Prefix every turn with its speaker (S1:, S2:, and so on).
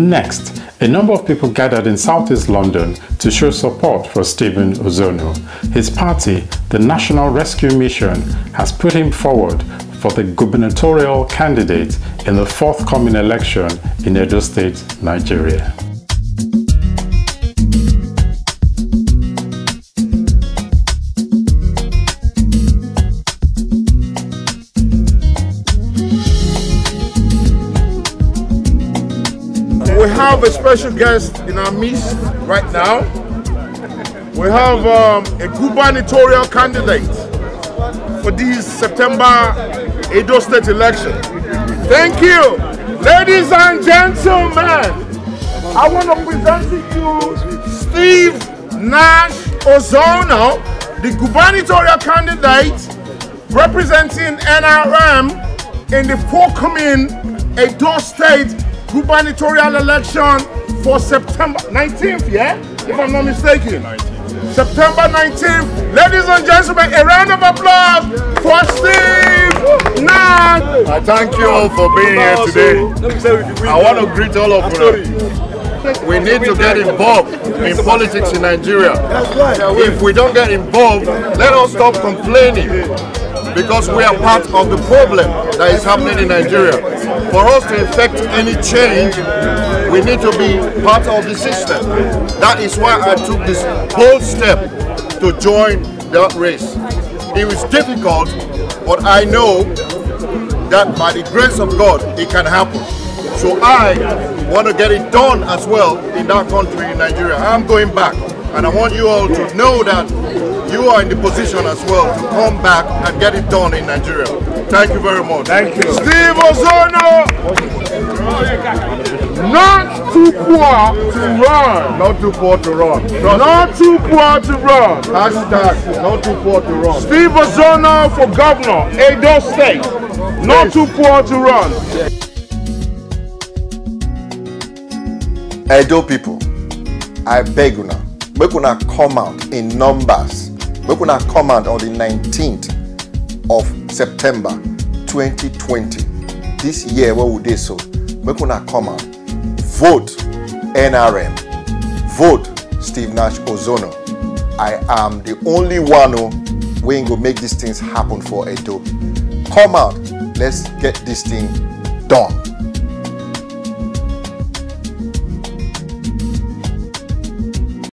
S1: Next, a number of people gathered in southeast London to show support for Stephen Ozono. His party, the National Rescue Mission, has put him forward for the gubernatorial candidate in the forthcoming election in Edo State, Nigeria.
S2: We have a special guest in our midst right now. We have um, a gubernatorial candidate for this September Edo State election. Thank you. Ladies and gentlemen, I want to present to you Steve Nash Ozono, the gubernatorial candidate representing NRM in the forthcoming Edo State gubernatorial election for September 19th, yeah? If I'm not mistaken. September 19th. Ladies and gentlemen, a round of applause for Steve Nash.
S3: I thank you all for being here today. I want to greet all of you. We need to get involved in politics in Nigeria. If we don't get involved, let us stop complaining because we are part of the problem that is happening in Nigeria. For us to effect any change, we need to be part of the system. That is why I took this bold step to join that race. It was difficult, but I know that by the grace of God, it can happen. So I want to get it done as well in that country, in Nigeria. I'm going back, and I want you all to know that you are in the position as well to come back and get it done in Nigeria. Thank you very much.
S2: Thank you. Steve Ozono, not too poor to run.
S3: Not too poor to run. Trust
S2: Not too poor to run.
S3: Hashtag not too poor to run.
S2: Steve Ozono for governor, Edo State. Not too poor to run.
S4: Edo people, I beg you now, make una come out in numbers. Make una come out on the 19th of September 2020. This year where we did so, make una come out. Vote NRM. Vote Steve Nash Ozono. I am the only one who we go make these things happen for Edo. Come out, let's get this thing done.